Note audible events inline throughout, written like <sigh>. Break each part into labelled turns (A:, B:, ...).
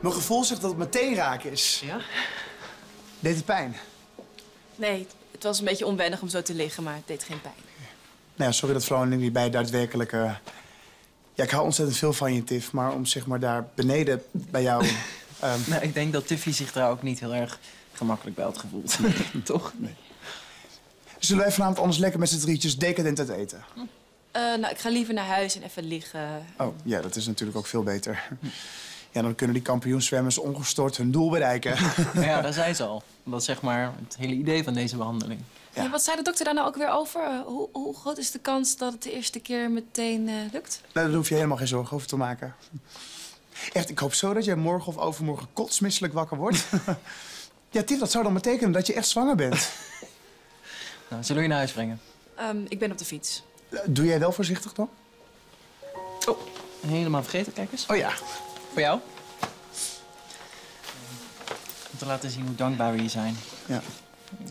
A: Mijn gevoel zegt dat het meteen raak is.
B: Ja?
A: Deed het pijn?
C: Nee, het was een beetje onwennig om zo te liggen, maar het deed geen pijn.
A: Nou ja, sorry dat ik niet bij daadwerkelijk... eh, Ja, ik hou ontzettend veel van je, Tiff. Maar om zeg maar daar beneden bij jou... <laughs> ehm,
B: Nou, ik denk dat Tiffy zich daar ook niet heel erg gemakkelijk bij had gevoeld. <laughs> Toch?
A: Zullen wij vanavond anders lekker met z'n drietjes decadent uit eten?
C: Eh, nou, ik ga liever naar huis en even liggen.
A: Oh, ja, dat is natuurlijk ook veel beter. Ja, dan kunnen die kampioenzwemmers ongestoord hun doel bereiken. <laughs>
B: Ja, daar <laughs> zei ze al. Dat is zeg maar het hele idee van deze behandeling.
A: Ja.
C: Ja, wat zei de dokter daar nou ook weer over? Eh, hoe, hoe groot is de kans dat het de eerste keer meteen eh, lukt?
A: Nou, daar hoef je helemaal geen zorgen over te maken. Echt, ik hoop zo dat jij morgen of overmorgen kotsmisselijk wakker wordt. <laughs> ja, Tiff, dat zou dan betekenen dat je echt zwanger bent.
B: Nou, zullen we je naar huis brengen?
C: Ehm, ik ben op de fiets.
A: Eh, Doe jij wel voorzichtig dan?
B: Oh, helemaal vergeten, kijk eens.
A: Oh ja.
B: Voor jou. Om te laten zien hoe dankbaar we hier zijn.
A: ja.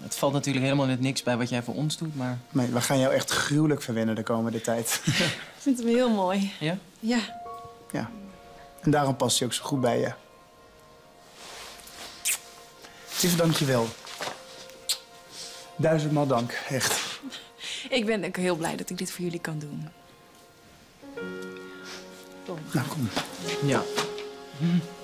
B: Het valt natuurlijk helemaal net niks bij wat jij voor ons doet, maar...
A: Nee, we gaan jou echt gruwelijk verwennen de komende tijd.
C: Ik vind hem heel mooi.
B: Ja?
C: Ja.
A: ja. En daarom past hij ook zo goed bij je. Tiff, dank je wel. Duizendmaal dank, echt.
C: Ik ben ook heel blij dat ik dit voor jullie kan doen. Tom.
A: Nou, kom.
B: Ja. Mm-hmm. <laughs>